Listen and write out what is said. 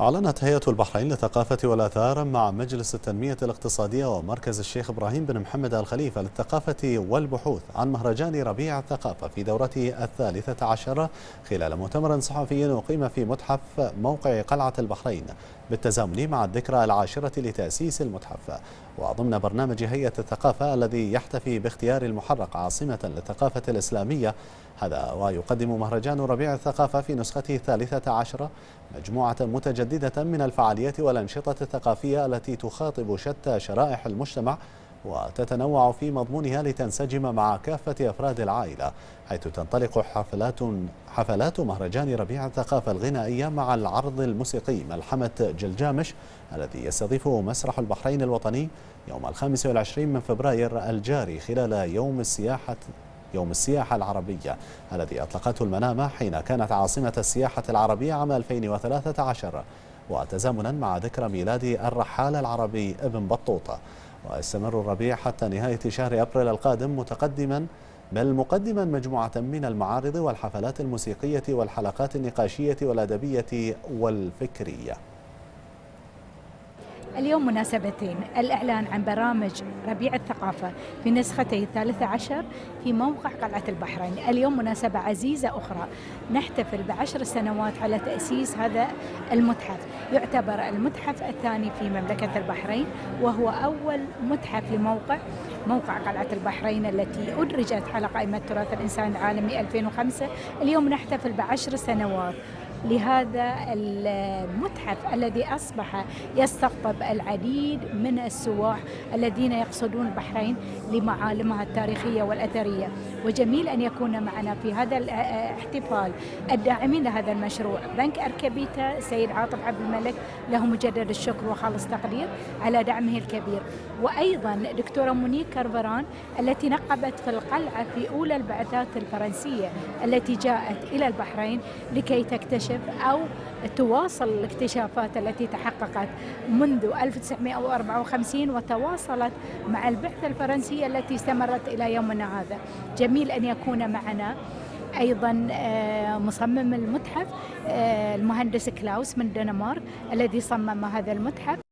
أعلنت هيئة البحرين للثقافة والآثار مع مجلس التنمية الاقتصادية ومركز الشيخ إبراهيم بن محمد الخليفة للثقافة والبحوث عن مهرجان ربيع الثقافة في دورته الثالثة عشرة خلال مؤتمر صحفي أقيم في متحف موقع قلعة البحرين بالتزامن مع الذكرى العاشرة لتأسيس المتحف. وضمن برنامج هيئة الثقافة الذي يحتفي باختيار المحرق عاصمة للثقافة الإسلامية هذا ويقدم مهرجان ربيع الثقافة في نسخته الثالثة عشرة مجموعة متجددة من الفعاليات والأنشطة الثقافية التي تخاطب شتى شرائح المجتمع وتتنوع في مضمونها لتنسجم مع كافة أفراد العائلة حيث تنطلق حفلات حفلات مهرجان ربيع الثقافة الغنائية مع العرض الموسيقي ملحمة جلجامش الذي يستضيفه مسرح البحرين الوطني يوم الخامس والعشرين من فبراير الجاري خلال يوم السياحة يوم السياحة العربية الذي أطلقته المنامة حين كانت عاصمة السياحة العربية عام 2013 وتزامنا مع ذكرى ميلاد الرحال العربي ابن بطوطة. ويستمر الربيع حتى نهاية شهر أبريل القادم متقدما بل مقدما مجموعة من المعارض والحفلات الموسيقية والحلقات النقاشية والأدبية والفكرية. اليوم مناسبتين. الإعلان عن برامج ربيع الثقافة في نسخته الثالثة عشر في موقع قلعة البحرين. اليوم مناسبة عزيزة أخرى. نحتفل بعشر سنوات على تأسيس هذا المتحف. يعتبر المتحف الثاني في مملكة البحرين وهو أول متحف لموقع موقع قلعة البحرين التي أدرجت على قائمة تراث الإنسان العالمي 2005 اليوم نحتفل بعشر سنوات. لهذا المتحف الذي أصبح يستقطب العديد من السواح الذين يقصدون البحرين لمعالمها التاريخية والأثرية. وجميل أن يكون معنا في هذا الاحتفال الداعمين لهذا المشروع. بنك أركبيتا سيد عاطف عبد الملك له مجدد الشكر وخالص تقدير على دعمه الكبير. وأيضا دكتورة مونيك كرفران التي نقبت في القلعة في أولى البعثات الفرنسية التي جاءت إلى البحرين لكي تكتشف تكتشف أو تواصل الاكتشافات التي تحققت منذ 1954 وتواصلت مع البعثة الفرنسية التي استمرت إلى يومنا هذا. جميل أن يكون معنا أيضا آه، مصمم المتحف آه، المهندس كلاوس من دنمارك الذي صمم هذا المتحف.